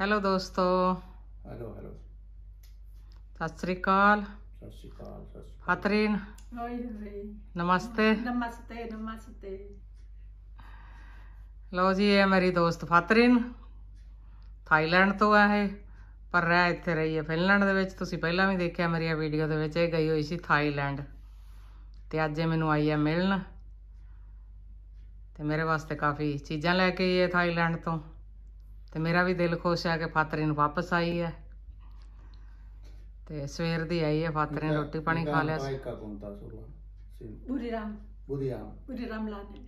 Hello ਦੋਸਤੋ। Hello hello Sat Sri ਅਕਾਲ। ਸਤਿ ਸ਼੍ਰੀ ਅਕਾਲ ਸਤਿ ਸ਼੍ਰੀ ਫਤਰੀਨ। Oi, oi. ਨਮਸਤੇ। Namaste, namaste. ਲਓ ਜੀ ਇਹ ਮੇਰੀ ਦੋਸਤ ਫਤਰੀਨ। ਥਾਈਲੈਂਡ ਤੋਂ ਆ ਇਹ ਪਰ ਰਹਿ ਇੱਥੇ ਰਹੀ ਹੈ ਫਿਨਲੈਂਡ ਦੇ ਵਿੱਚ। ਤੁਸੀਂ ਪਹਿਲਾਂ ਵੀ ਦੇਖਿਆ ਮੇਰੀਆਂ ਵੀਡੀਓ ਦੇ ਵਿੱਚ ਇਹ ਗਈ ਹੋਈ ਸੀ ਥਾਈਲੈਂਡ। ਤੇ ਅੱਜ ਇਹ ਮੈਨੂੰ ਆਈ ਹੈ ਮਿਲਣ। ਤੇ ਮੇਰੇ ਵਾਸਤੇ ਕਾਫੀ ਚੀਜ਼ਾਂ ਲੈ ਕੇ ਆਈ ਹੈ ਥਾਈਲੈਂਡ ਤੋਂ। ਤੇ ਮੇਰਾ ਵੀ ਦਿਲ ਖੁਸ਼ ਹੈ ਕਿ ਫਤਰੀਨ ਵਾਪਸ ਆਈ ਹੈ। ਤੇ ਸਵੇਰ ਦੀ ਆਈ ਹੈ ਫਤਰੀਨ ਰੋਟੀ ਪਾਣੀ ਖਾ ਲਿਆ ਸੀ। ਬਾਈ ਕਾ conta solo sì Buriram, Budiamo Buriram Lane.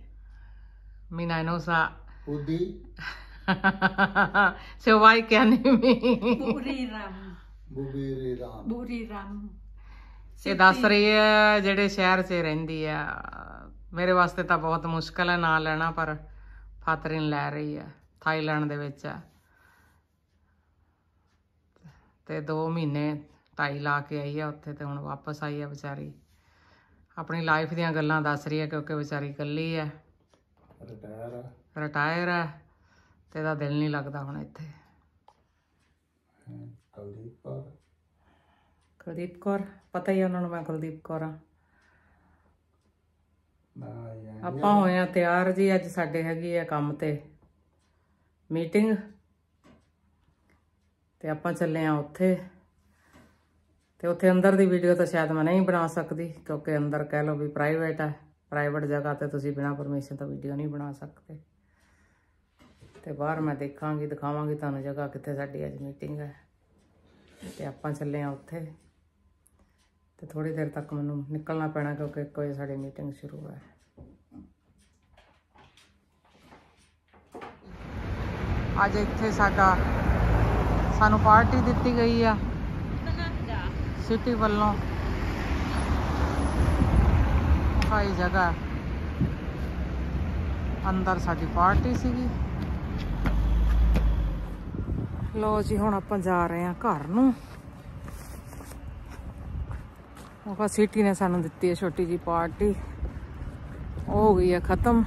Mina non sa Budi se vuoi chiamami Buriram, Bubiriram Buriram. ਇਹ ਦੱਸ ਰਹੀ ਹੈ ਜਿਹੜੇ ਸ਼ਹਿਰ 'ਚ ਰਹਿੰਦੀ ਆ ਮੇਰੇ ਵਾਸਤੇ ਤਾਂ ਬਹੁਤ ਮੁਸ਼ਕਲ ਹੈ ਨਾਂ ਲੈਣਾ ਪਰ ਫਾਤਰਿਨ ਲੈ ਰਹੀ ਹੈ। ਥਾਈਲੈਂਡ ਦੇ ਵਿੱਚ ਆ ਤੇ 2 ਮਹੀਨੇ ਢਾਈ ਲਾ ਕੇ ਆਈ ਆ ਉੱਥੇ ਤੇ ਹੁਣ ਵਾਪਸ ਆਈ ਆ ਵਿਚਾਰੀ। ਆਪਣੀ ਲਾਈਫ ਦੀਆਂ ਗੱਲਾਂ ਦੱਸ ਰਹੀ ਹੈ ਕਿਉਂਕਿ ਵਿਚਾਰੀ ਇਕੱਲੀ ਹੈ। Retara ਰਿਟਾਇਰ ਹੈ ਤੇ ਇਹਦਾ ਦਿਲ ਨਹੀਂ ਲੱਗਦਾ ਹੁਣ ਇੱਥੇ। ਕੁਲਦੀਪ ਕੌਰ। ਪਤਾ ਹੀ ਆ ਉਹਨਾਂ ਨੂੰ ਮੈਂ ਕੁਲਦੀਪ ਕੌਰ ਆ ਆਪਾਂ ਹੋਏ ਆ ਤਿਆਰ ਜੀ ਅੱਜ ਸਾਡੇ ਹੈਗੀ ਆ ਕੰਮ ਤੇ। ਮੀਟਿੰਗ। ਤੇ ਆਪਾਂ ਚੱਲੇ ਆ ਉੱਥੇ। ਤੇ ਉੱਥੇ ਅੰਦਰ ਦੀ ਵੀਡੀਓ ਤਾਂ ਸ਼ਾਇਦ ਮੈਂ ਨਹੀਂ ਬਣਾ ਸਕਦੀ, ਕਿਉਂਕਿ ਅੰਦਰ ਕਹਿ ਲਓ ਵੀ ਪ੍ਰਾਈਵੇਟ ਹੈ ਪ੍ਰਾਈਵੇਟ ਜਗ੍ਹਾ ਤੇ ਤੁਸੀਂ ਬਿਨਾਂ ਪਰਮਿਸ਼ਨ ਤੋਂ ਵੀਡੀਓ ਨਹੀਂ ਬਣਾ ਸਕਦੇ। ਤੇ ਬਾਹਰ ਮੈਂ ਦੇਖਾਂਗੀ, ਦਿਖਾਵਾਂਗੀ ਤੁਹਾਨੂੰ ਜਗ੍ਹਾ ਕਿੱਥੇ ਸਾਡੀ ਅੱਜ ਮੀਟਿੰਗ ਹੈ। ਤੇ ਆਪਾਂ ਚੱਲੇ ਆ ਉੱਥੇ। ਤੇ ਥੋੜੀ ਦੇਰ ਤੱਕ ਮੈਨੂੰ ਨਿਕਲਣਾ ਪੈਣਾ, ਕਿਉਂਕਿ 1 ਵਜੇ ਸਾਡੀ ਮੀਟਿੰਗ ਸ਼ੁਰੂ ਹੈ। ਅੱਜ ਇੱਥੇ ਸਾਡਾ, ਸਾਨੂੰ ਪਾਰਟੀ ਦਿੱਤੀ ਗਈ ਆ। ਸਿਟੀ ਵੱਲੋਂ ਖਾਈ ਜਗ੍ਹਾ ਅੰਦਰ ਸਾਡੀ ਪਾਰਟੀ ਸੀਗੀ। ਲੋ ਜੀ, ਹੁਣ ਆਪਾਂ ਜਾ ਰਹੇ ਹਾਂ ਘਰ ਨੂੰ। ਉਹ ਸਿਟੀ ਨੇ ਸਾਨੂੰ ਦਿੱਤੀ ਹੈ ਛੋਟੀ ਜੀ ਪਾਰਟੀ। ਉਹ ਹੋ ਗਈ ਹੈ ਖਤਮ।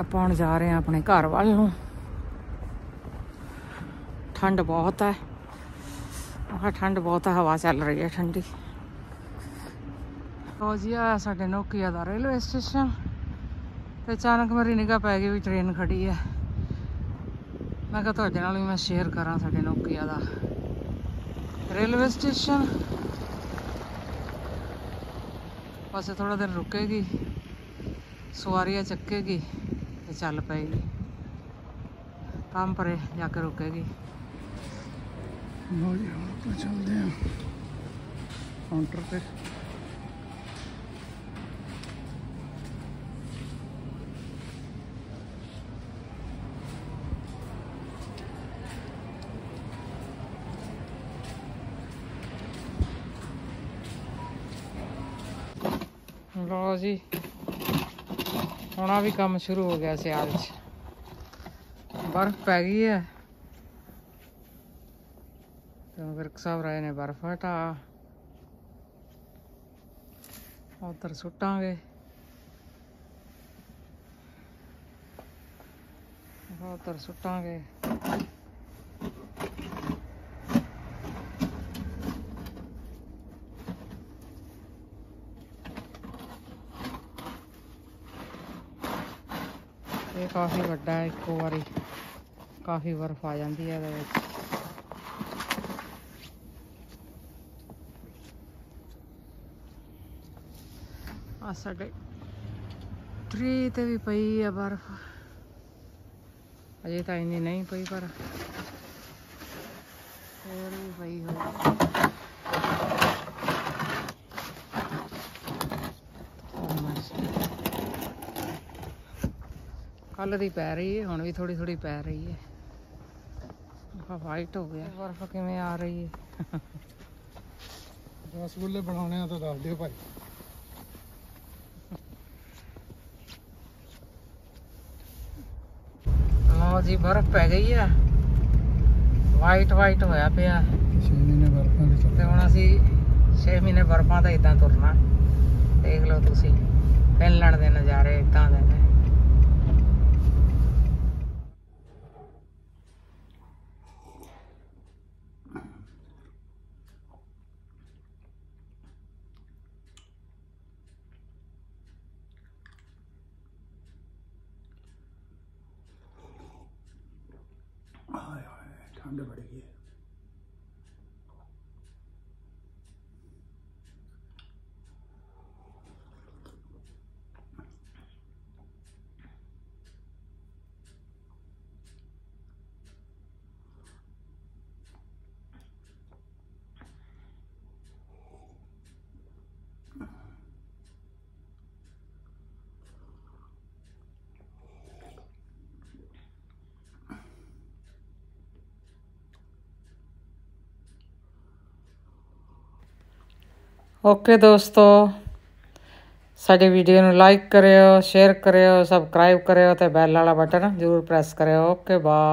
ਆਪਾਂ ਹੁਣ ਜਾ ਰਹੇ ਹਾਂ ਆਪਣੇ ਘਰ ਵੱਲ ਨੂੰ। ਠੰਡ ਬਹੁਤ ਹੈ। ਆਹ ਠੰਡ ਬਹੁਤ ਹੈ, ਹਵਾ ਚੱਲ ਰਹੀ ਹੈ ਠੰਡੀ। ਲੋ ਜੀ ਆ ਸਾਡੇ ਨੋਕੀਆ ਦਾ ਰੇਲਵੇ ਸਟੇਸ਼ਨ। ਤੇ ਅਚਾਨਕ ਮੇਰੀ ਨਿਗਾਹ ਪੈ ਗਈ ਵੀ ਟ੍ਰੇਨ ਖੜੀ ਹੈ। ਮੈਂ ਕਿਹਾ ਤੁਹਾਡੇ ਨਾਲ ਵੀ ਮੈਂ ਸ਼ੇਅਰ ਕਰਾਂ ਸਾਡੇ ਨੋਕੀਆ ਦਾ ਰੇਲਵੇ ਸਟੇਸ਼ਨ। ਬਸ ਥੋੜਾ ਦਿਨ ਰੁਕੇਗੀ, ਸਵਾਰੀਆਂ ਚੱਕੇਗੀ ਤੇ ਚੱਲ ਪਏਗੀ। ਕੰਮ ਪਰੇ ਜਾ ਕੇ ਰੁਕੇਗੀ। ਲੋ ਜੀ ਹੁਣ ਆਪਾਂ ਚੱਲਦੇ ਹਾਂ ਕਾਊਂਟਰ ਤੇ ਲੋ ਜੀ ਹੁਣ ਆ ਵੀ ਕੰਮ ਸ਼ੁਰੂ ਹੋ ਗਿਆ ਸਿਆਲ 'ਚ ਬਰਫ਼ ਪੈ ਗਈ ਹੈ ਤੇ ਵਿਰਕ ਸਾਹਿਬ ਰਾਏ ਨੇ ਬਰਫ਼ ਹਟਾ ਉਧਰ ਸੁੱਟਾਂਗੇ ਉਧਰ ਸੁੱਟਾਂਗੇ ਇਹ ਕਾਫੀ ਵੱਡਾ ਹੈ, ਇੱਕੋ ਵਾਰੀ ਕਾਫੀ ਬਰਫ਼ ਆ ਜਾਂਦੀ ਹੈ ਇਹਦੇ ਵਿੱਚ। ਆ ਸਾਡੇ ਟਰੀ ਤੇ ਵੀ ਪਈ ਆ ਬਰਫ਼। ਅਜੇ ਤਾਂ ਇੰਨੀ ਨਹੀਂ ਪਈ ਪਰ ਹੋਰ ਵੀ ਪਈ ਹੋਈ ਆ। ਕੱਲ ਦੀ ਪੈ ਰਹੀ ਹੈ ਹੁਣ ਵੀ ਥੋੜੀ ਥੋੜੀ ਪੈ ਰਹੀ ਹੈ ਆਹ ਵਾਈਟ ਹੋ ਗਿਆ। ਬਰਫ਼ ਕਿਵੇਂ ਆ ਰਹੀ ਹੈ ਰਸਗੁੱਲੇ ਬਣਾਉਣੇ ਆ ਤਾਂ ਦੱਸ ਦਿਓ ਭਾਈ। ਜੀ ਬਰਫ਼ ਪੈ ਗਈ ਆ। ਵਾਈਟ ਵਾਈਟ ਹੋਇਆ ਪਿਆ। ਛੇ ਮਹੀਨੇ ਬਰਫਾਂ ਦੇ ਤੇ ਹੁਣ ਅਸੀਂ 6 ਮਹੀਨੇ ਬਰਫ਼ਾਂ ਦਾ ਇਦਾਂ ਤੁਰਨਾ। ਦੇਖ ਲਓ ਤੁਸੀਂ ਫਿਨਲੈਂਡ ਦੇ ਨਜ਼ਾਰੇ ਇਦਾਂ ਦੇ ਨੇ। ਠੰਡ ਓਕੇ ਦੋਸਤੋ, ਸਾਡੀ ਵੀਡੀਓ ਨੂੰ ਲਾਈਕ ਕਰਿਓ ਸ਼ੇਅਰ ਕਰਿਓ ਸਬਸਕ੍ਰਾਈਬ ਕਰਿਓ ਤੇ ਬੈਲ ਵਾਲਾ ਬਟਨ ਜ਼ਰੂਰ ਪ੍ਰੈਸ ਕਰਿਓ। Okay bye